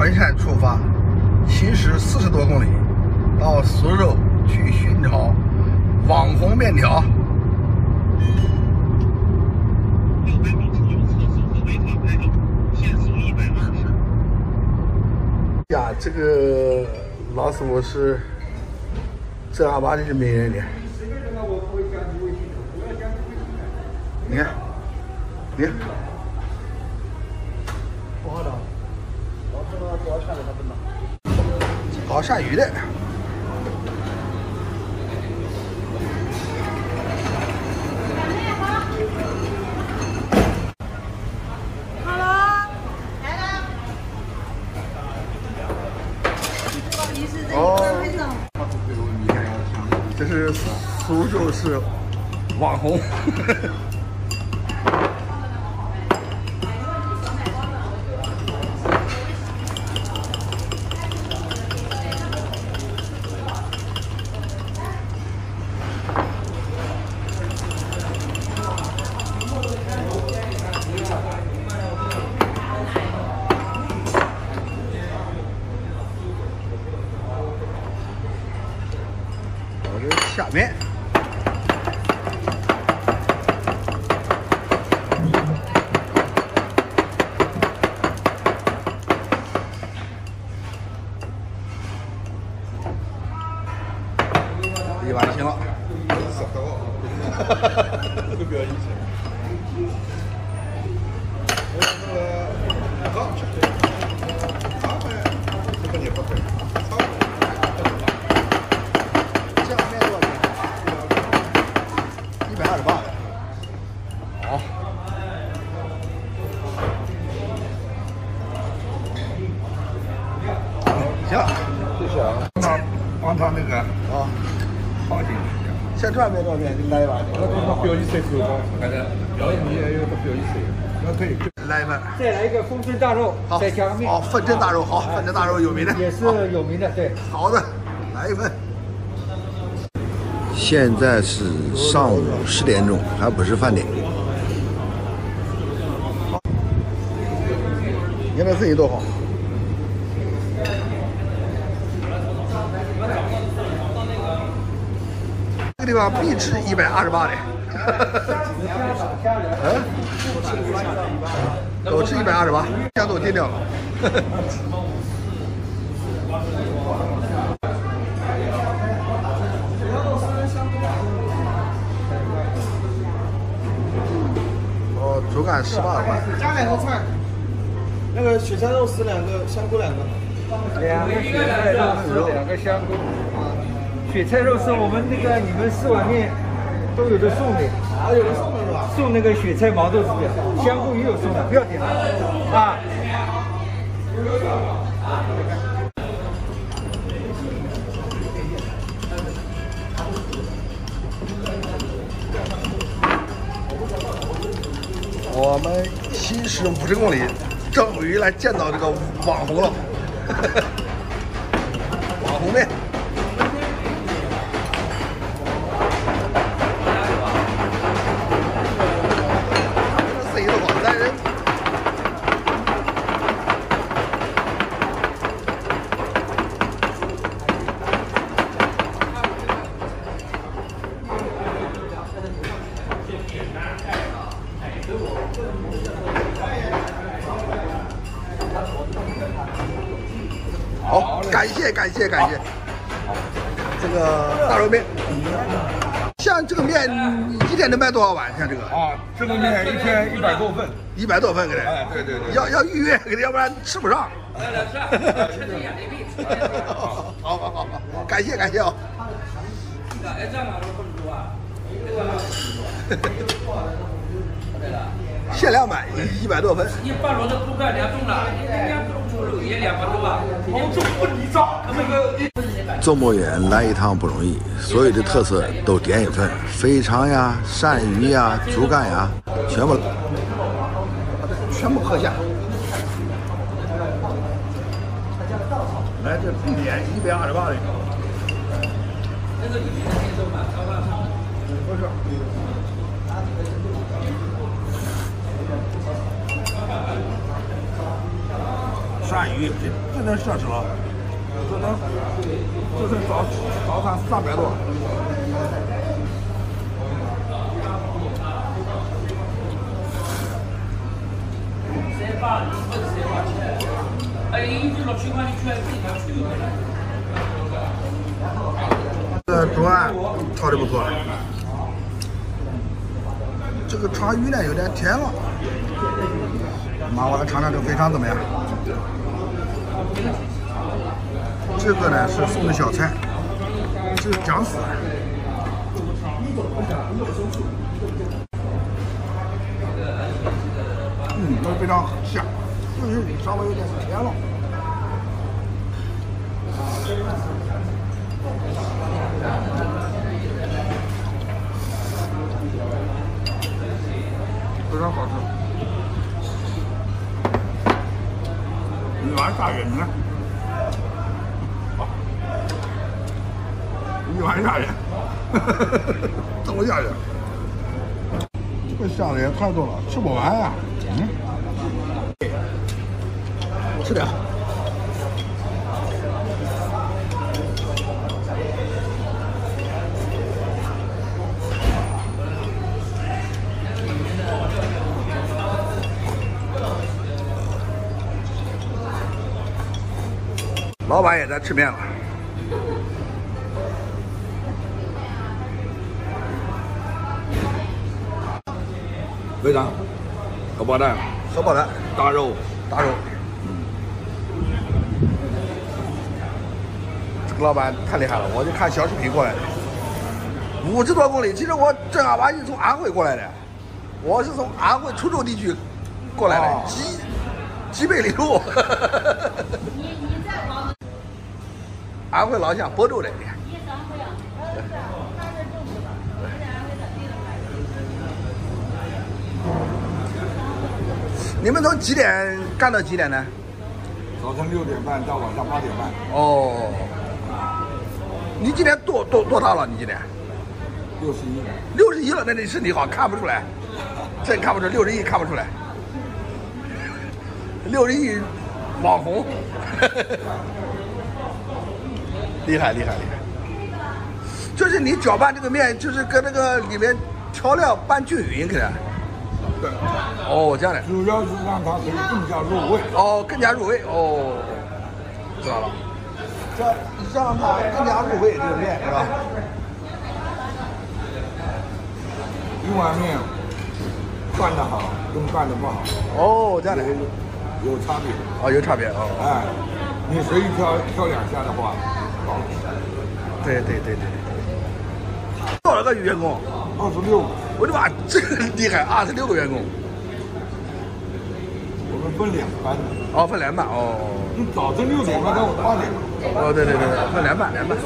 昆山出发，行驶四十多公里，到苏州去寻找网红面条。六百米处有测速和违法拍照，限速一百二十。呀，这个老师傅是正儿八经的名人呢。你看，你看，拿。好下雨的。好了，来了。哦。这是苏州市网红。下面。一碗行了，不表意思。好，好，这个你不会，放进去。现在面多少钱？给你来一碗。那他表意思口高，反正表演你也有个表意思。那可以。来一份。再来一个风筝大肉，好，再加个面。好，粉蒸大肉，好，粉蒸大肉有名的。也是有名的，对。好的，来一份。现在是上午十点钟，还不是饭点。你那生意多好。这个地方必值一百二十八的。嗯？都值一百二十八，价都定掉了。哦，猪肝十八块。加两个菜，那个雪菜肉丝两个，香菇两个。两个雪菜肉丝，两个香菇。雪菜肉丝我们那个你们四碗面都有的送的。送？那个雪菜毛豆子的，香菇也有送的，不要点了。啊。我们行驶五十公里，终于来见到这个网红了。网红面。好，感谢感谢感谢。这个大肉面，像这个面一天能卖多少碗？像这个啊，这个面一天一百多份。一百多份，给他。哎，对对对。要要预约，给他，要不然吃不上。好好好好，感谢感谢啊。限量版一百多份。你半路的猪肝两重了，你人家猪肉也两百多万，毛猪不离。这么远来一趟不容易，所有的特色都点一份，肥肠呀、鳝鱼呀、猪肝呀，全部全部喝下。来这必点一百二十八的。不是。鳝鱼，这这能奢侈了，这能这是早早餐三百多。哎，你落取款你取来自己拿取回来。这桌案炒的不错，这个鲳鱼呢有点甜了，妈，我来尝尝这个肥肠怎么样？这个呢是送的小菜，这是姜丝。嗯，都非常香，就是稍微有点甜了。鱼丸杀人，这么下去？这个虾子也太多了，吃不完呀、嗯，吃点。老板也在吃面了。肥肠，荷包蛋，荷包蛋、大肉，大肉。这个老板太厉害了，我就看小视频过来的，五十多公里。其实我正儿八经从安徽过来的，我是从安徽滁州地区过来的，哦几几百里路。安徽老乡，亳州的。你们从几点干到几点呢？早晨六点半到晚上八点半，哦，你今年多多多大了？你今年六十一。六十一了，那你身体好，看不出来，真看不出六十一看不出来，六十一网红，厉害厉害厉害。就是你搅拌这个面，就是跟那个里面调料拌均匀，可能。对，哦，这样的。主要是让它可以更加入味。哦，更加入味哦，知道了。这让它更加入味，这个面是吧？一碗面拌的好跟拌的不好哦，这样的。有差别。哦，有差别哦。哎，你随意挑挑两下的话，好，对对对对。多少个员工？二十六个，我的妈，这个厉害，二十六个员工。我们分两班的，哦，分两班哦。你早晨六点半到八点。哦，对对对对，分两班两班。